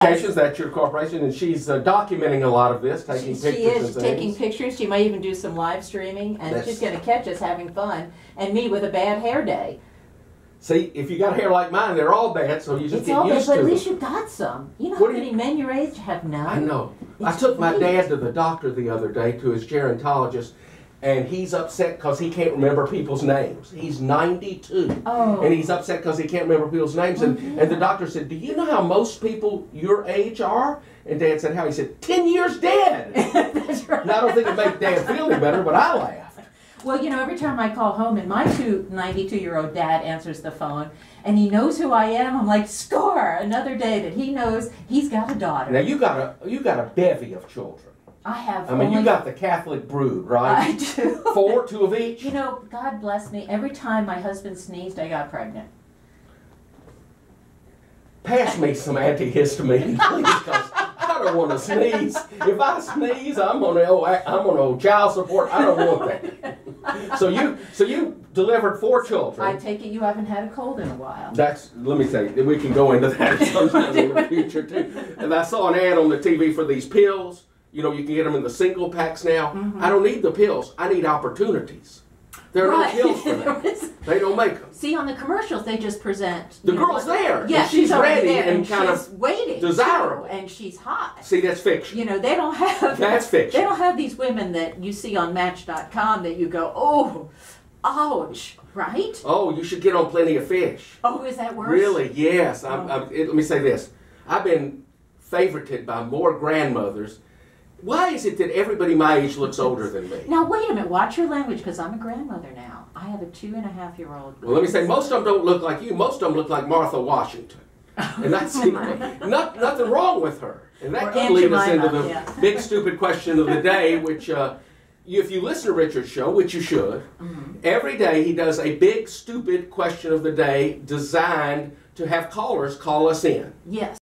That's your corporation, and she's uh, documenting a lot of this, taking She, pictures she is taking pictures. She might even do some live streaming, and That's- she's going to catch us having fun, and me with a bad hair day. See, if you got hair like mine, they're all bad, so you just It's get all bad, used but to at least you got some. You know What how many you- men your age have none. I know. I It's took my dad to the doctor the other day, to his gerontologist, and he's upset because he can't remember people's names. He's 92. Oh. And he's upset because he can't remember people's names. And, oh, and the doctor said, Do you know how most people your age are? And dad said, How? He said, 10 years dead. That's right. Now, I don't think it made dad feel any better, but I laughed. Well, you know, every time I call home and my two 92 year old dad answers the phone and he knows who I am, I'm like, score! Another day that he knows he's got a daughter. Now, you got a, you got a bevy of children. I have I mean, only. you got the Catholic brood, right? I do. Four, two of each? You know, God bless me. Every time my husband sneezed, I got pregnant. Pass me some antihistamine, please, because I don't want to sneeze. If I sneeze, I'm on old, oh, I'm on old child support. I don't want that. So you, so you delivered four children. I take it you haven't had a cold in a while. That's. Let me say, we can go into that sometime in the future too. And I saw an ad on the TV for these pills. You know, you can get them in the single packs now. Mm-hmm. I don't need the pills. I need opportunities. There are no pills for that. They don't make them. See, on the commercials, they just present. The know, girl's what- there, and Yeah, she's already ready there, and kind she's of waiting. desirable. too, and she's hot. See, that's fiction. You know, they don't have. That's fiction. They don't have these women that you see on Match.com that you go, oh, ouch, right? Oh, you should get on Plenty of Fish. Oh, is that worse? Really? Yes. I'm, Oh. I'm, it- let me say this. I've been favorited by more grandmothers. Why is it that everybody my age looks older than me? Now wait a minute. Watch your language, because I'm a grandmother now. I have a two and a half year old. Well, let me say, most of them don't look like you. Most of them look like Martha Washington. And that's you know, not, nothing wrong with her. And that Or could Aunt lead us into the yeah. big stupid question of the day, which uh, if you listen to Richard's show, which you should, Mm-hmm. every day he does a big stupid question of the day designed to have callers call us in. Yes.